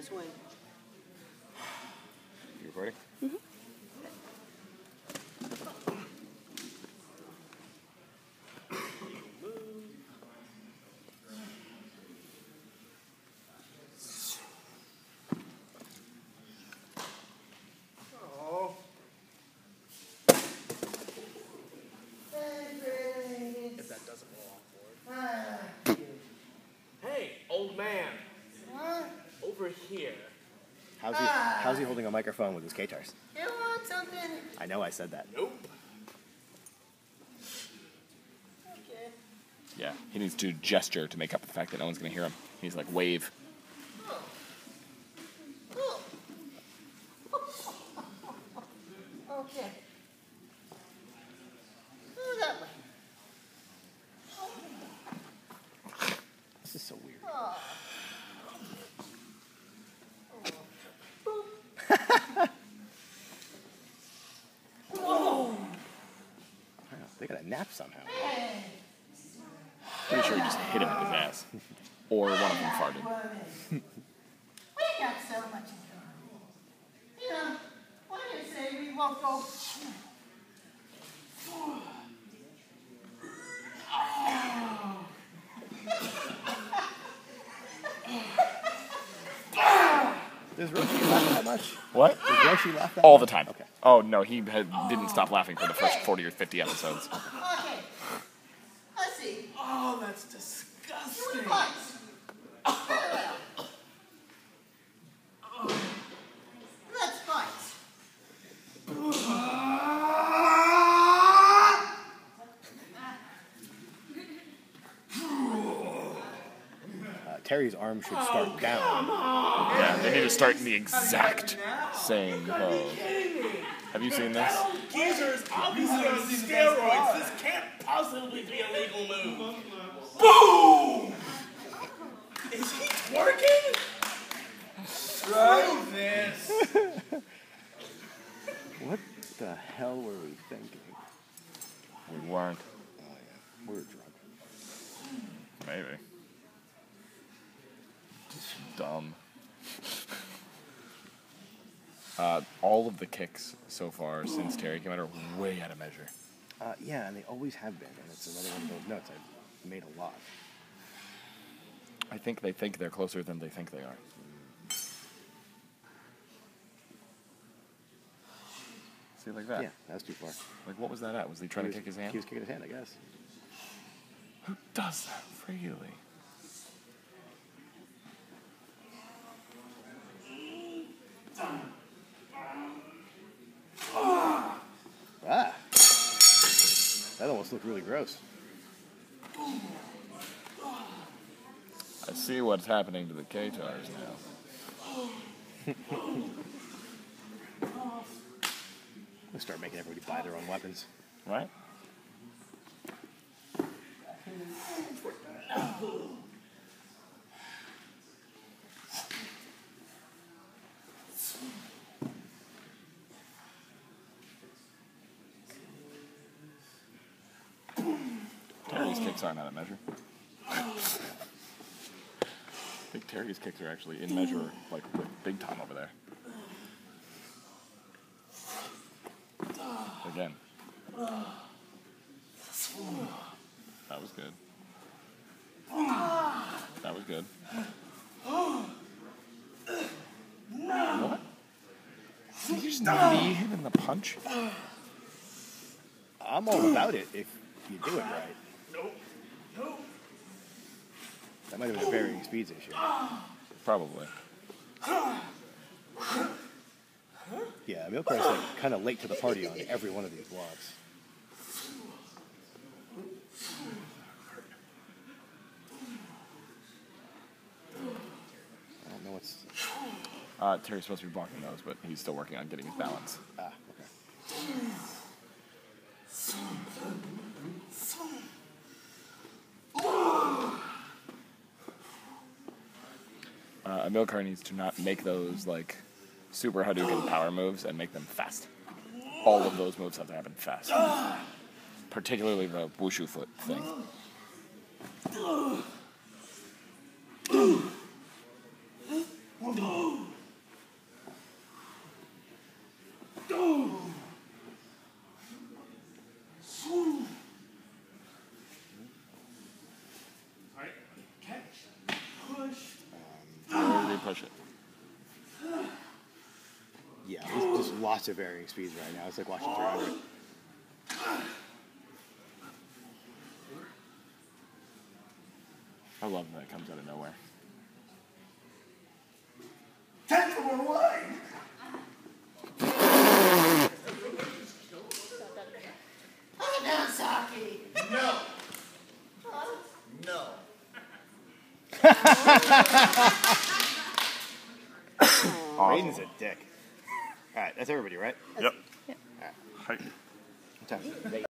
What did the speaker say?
us away. You recording? How's he? Holding a microphone with his guitars? You want something? I know I said that. Nope. Okay. Yeah, he needs to gesture to make up for the fact that no one's gonna hear him. He's like wave. Oh. Okay. Oh, that way. This is so weird. Oh. They got a nap somehow. Pretty sure he just hit him with his ass, or one of them farted. We got so much you say we won't go? Does Roshi laugh that much? What? Does Roshi laugh that All much? the time. Okay. Oh no, he had, didn't stop laughing for the first forty or fifty episodes. Okay. Let's see. Oh, that's You disgusting. want bites? Very well. Let's bites. Uh, Terry's arm should oh, start down. Yeah, they need to start in the exact same pose. Have you seen this? Geezer is obviously on steroids. This can't possibly be a legal move. Boom! Is he twerking? Screw this. What the hell were we thinking? We weren't. Oh yeah, we were drunk. Maybe. Just dumb. Uh, all of the kicks so far since Terry came out are way out of measure. Uh, yeah, and they always have been, and it's another one of those notes I've made a lot. I think they think they're closer than they think they are. See, like that. Yeah, that was too far. Like, what was that at? Was he trying He to was- kick his hand? He was kicking his hand, I guess. Who does that freely? That almost looked really gross. I see what's happening to the katars now. Let's start making everybody buy their own weapons. Right? Kicks aren't out of measure. I think Terry's kicks are actually in measure, like, like big time over there. Again. That was good. That was good. What? Did you just knee him in the punch? I'm all about it if you do it right. Nope. Nope. That might have been a varying speeds issue. Probably. Yeah, Milkar's like kind of late to the party on every one of these blocks. I don't know what's. Uh, Terry's supposed to be blocking those, but he's still working on getting his balance. Ah, Amilcar needs to not make those like super Hadouken power moves and make them fast. All of those moves have to happen fast. Particularly the Wushu foot thing. Crush it. Yeah, there's just lots of varying speeds right now. It's like watching 300. I love that it comes out of nowhere. Time for more wine. Oh, no, Saki. No. No. Raiden's a dick. All right, that's everybody, right? Yep. All right. Hi.